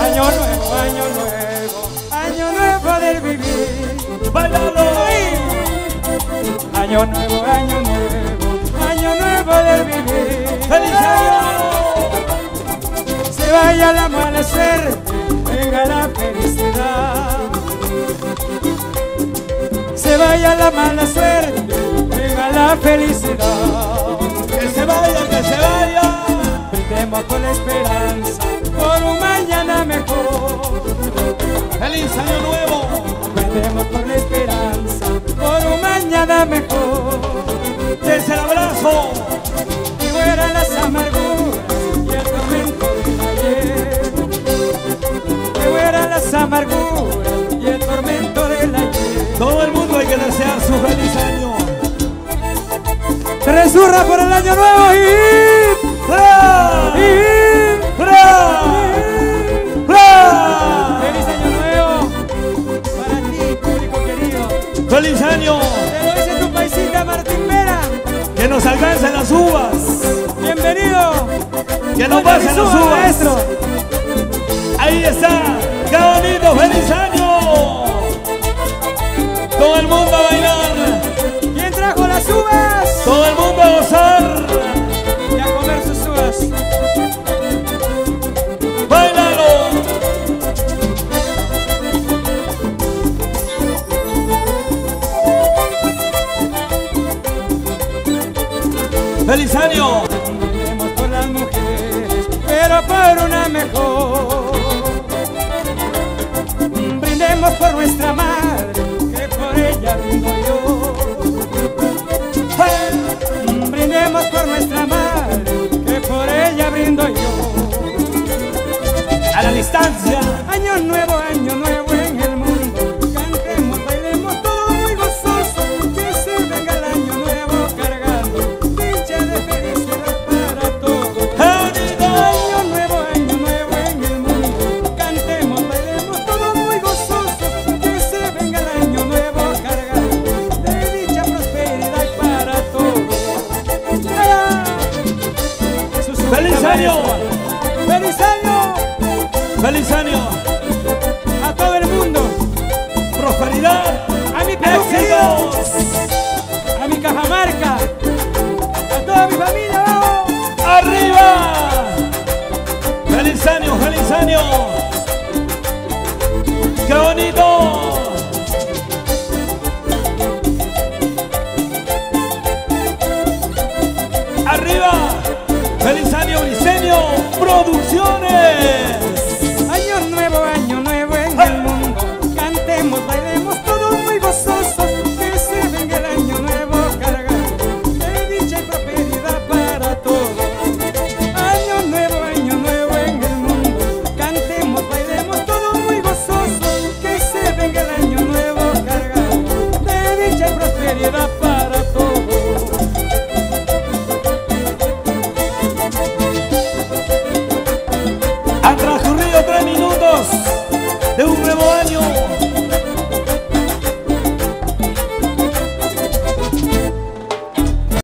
Año nuevo, año nuevo, año nuevo del vivir. Bailalo. Año nuevo, año nuevo, año nuevo del vivir. ¡Feliz año! Se vaya la mala vaya la mala suerte, venga la felicidad. Que se vaya, que se vaya. Brindemos con la esperanza por un mañana mejor. ¡Feliz año nuevo! Brindemos por la esperanza por un mañana mejor. ¡Desde el abrazo! Y fueran las amarguras y el tormento del ayer. Que fueran las amarguras Resurra por el año nuevo y... ¡Fra! y-. ¡Fra! ¡Feliz año nuevo! Para ti, público querido. ¡Feliz año! Te lo dice tu paisita Martín Vera. Que nos alcancen las uvas. Bienvenido. Que nos pasen las uvas. maestro. ¡Feliz año! Por una mejor. ¡Feliz año! ¡Feliz año! ¡Feliz año! A todo el mundo. ¡Prosperidad! A mi ¡Éxitos! a mi Cajamarca, a toda mi familia, vamos. ¡Arriba! ¡Feliz año! ¡Feliz año! ¡Qué bonito! Briseño Producciones. Eu vou.